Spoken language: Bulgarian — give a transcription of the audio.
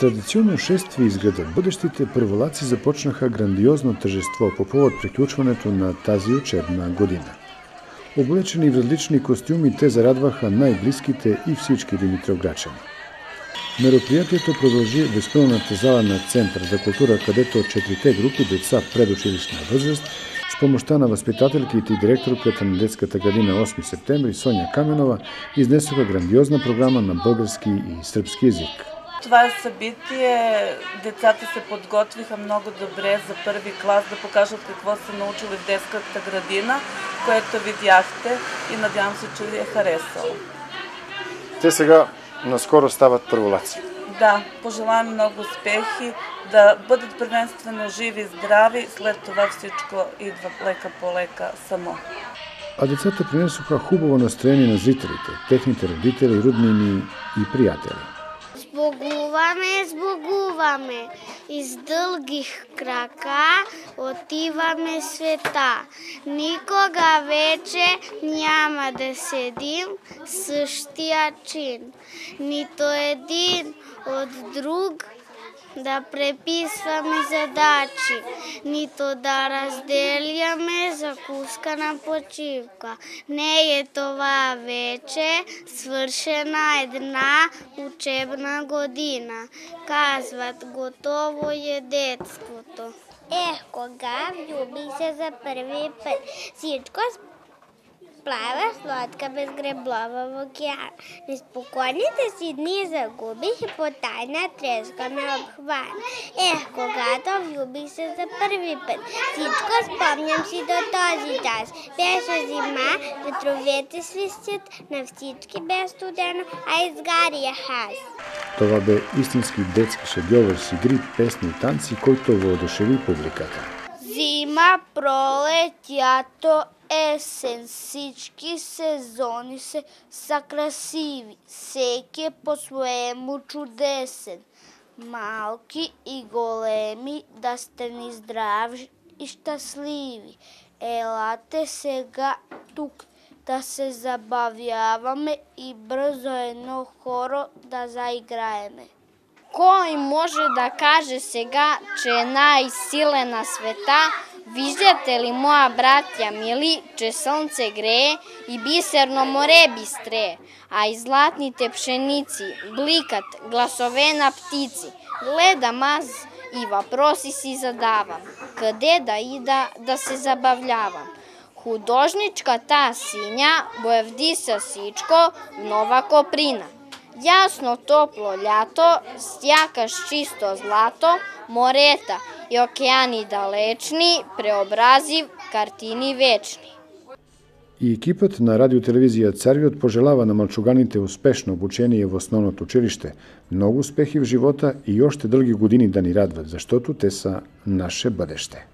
традиционно шествие из градът бъдещите първолаци започнаха грандиозно тържество по повод приключването на тази учебна година. Облечени в различни костюми, те зарадваха най-близките и всички димитровграчани. Мероприятието продължи в изпълната зала на Център за култура, където четирите групи деца предучилищна възраст с помощта на възпитателките и директорката на детската градина 8 септември Соня Каменова изнесоха грандиозна програма на български и сръбски язик. Това е събитие. Децата се подготвиха много добре за първи клас да покажат какво са научили в детската градина, което видяхте и надявам се, че ви е харесало. Те сега наскоро стават първолаци. Да, пожелавам много успехи, да бъдат prvenstvено живи, здрави, след това всичко идва лека по лека само. А децата принесоха хубаво настроение на зрителите, техните родители, роднини и приятели. Сбогуваме, сбогуваме, из дългих крака отиваме света. Никога вече няма да седим същия чин. Нито един от друг да преписваме задачи, нито да разделяме закускана почивка. Не е това вече свършена една учебна година. Казват, готово е детството. Ех, кога влюбих се за първи път, всичко плава с лодка без греблова в океан. Неспокойните си дни загубих и по тайна треска ме обхвана. Ех, когато влюбих се за първи път, всичко спомням си до този час. Беше зима, ветровете свистят, на всички бе студено, а изгарях аз. Това бе истински детски шедьовър с игри, песни и танци, който въодушеви публиката. Зима, пролет, ято, есен, всички сезони се са красиви, всеки е по-своему чудесен. Малки и големи, да сте ни здрави и щастливи. Елате сега тук да се забавяваме и бързо едно хоро да заиграеме. Кой може да каже сега, че е най-силен на света? Viđate li moja bratja mili, če sonce greje i biserno more bistre, a i zlatnite pšenici, blikat, glasovena ptici, gleda maz i vaprosi si zadavam, kde da ida da se zabavljavam. Художничка та синя, бо вдіся січко, нова коприна. Ясно, топло лято, стякаш чисто злато, морета – и океани далечни, преобрази картини вечни. И екипът на радиотелевизия Царвиот пожелава на мълчуганите успешно обучение в основното училище, много успехи в живота и още дълги години да ни радват, защото те са наше бъдеще.